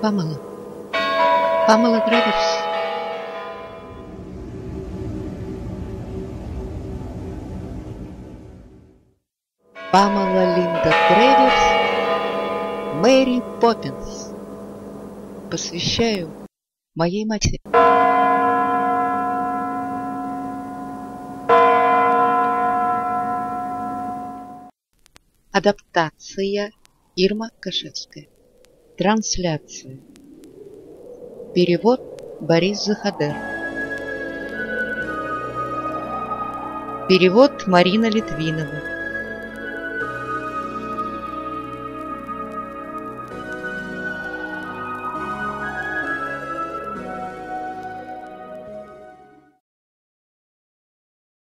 Памела. Памела Грегорс. Памела Линда Грегорс. Мэри Поппинс. Посвящаю моей матери. Адаптация Ирма Кашевская. Трансляция. Перевод Борис Захадер. Перевод Марина Литвинова.